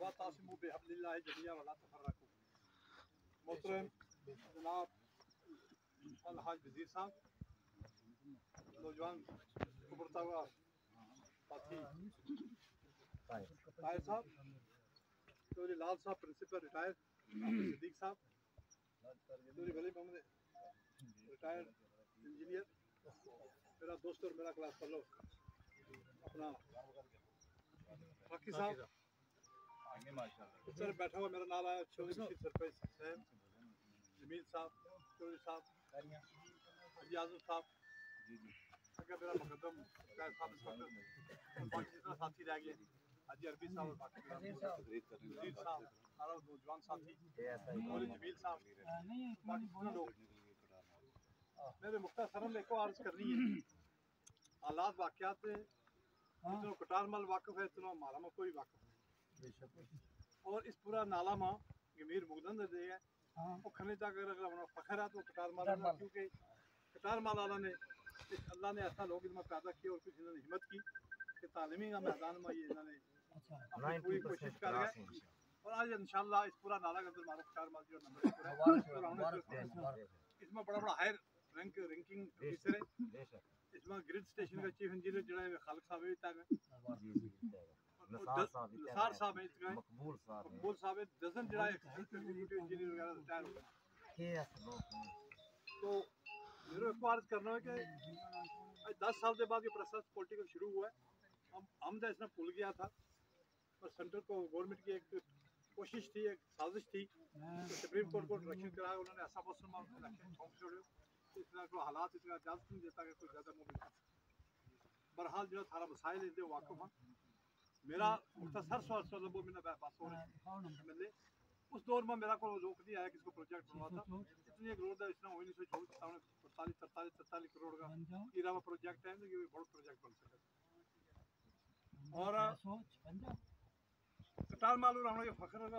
वातासिमु बिहब्लिल्लाहि जमिया वला तफर्रकू मोहतरम जनाब अलहाज वज़ीर साहब नौजवान उभरता हुआ साथी ताहिर साहब चौधरी लाल साहब प्रिंसिपल रिटायर्ड सिद्दीक साहब चौधरी वली मोहम्मद रिटायर्ड इंजीनियर मेरा दोस्त और मेरा क्लास फेलो अपना फाकी साहब इस तरह बैठा हुआ मेरा नाम है चौधरी सरपंच साहब जमील साहब चौधरी साहब आज़म साहब अगर मेरा मुकदम कैद साहब बाकी जितना साथी रह गए हाजी अरबी साहब और बाकी साहब हमारा नौजवान साथी जमील साहब बाकी पूरे लोग मेरे मुख्तसरन एक अर्ज़ करनी है हालात वाकयात जितना कटारमल वाकफ है इतना हमारा में कोई वाकफ इस पूरा नाला में गंभीर मुगदन दे दिया है। वो खने तक अगर अगर हमारा फखर है तो कटार माला क्योंकि कटार माला वाला ने इस अल्लाह ने ऐसा लोग इसमें पैदा किए और कुछ इन्होंने हिम्मत की कि तालीमी का मैदान में ये इन्होंने अपनी पूरी कोशिश कर गए। और आज इंशाल्लाह इस पूरा नाला के अंदर मारो कटार माल जो नंबर है, इसमें बड़ा बड़ा हायर रैंक रैंकिंग ऑफिसर है। इसमें ग्रिड स्टेशन का चीफ इंजीनियर जड़ा है खालिद साहब है। तक नसार साहब है मकबूल साहब मकबूल साहब है डजन है इंजीनियर वगैरह रिटायर हो। गए तो मेरे को अर्ज़ करना है कि दस साल के बाद ये प्रोसेस पॉलिटिकल शुरू हुआ है। हम हम तो इसमें भूल गया था। और सेंटर को गवर्नमेंट की एक कोशिश थी एक साजिश थी। तो सुप्रीम कोर्ट को डायरेक्शन कराया उन्होंने ऐसा मौसम इलेक्शन छोड़ छोड़े तरह को हालात इतना इजाज़त नहीं देता कि कोई ज़्यादा मूवमेंट बहरहाल जो थारा मसाइल इंदे वाकफ हैं। मेरा मुख्तसर सवाल सवाल वो मैंने बस हो रही है उस दौर में मेरा को रोक नहीं आया किसको प्रोजेक्ट बनवा था इतनी एक रोड इतना इसने हुई नहीं सौ चौबीस पैंतालीस तरतालीस तरतालीस करोड़ का ईरा में प्रोजेक्ट है ये बहुत प्रोजेक्ट बन सके। और कटार मालूम हम लोग फखर का